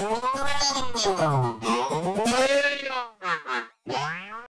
よ。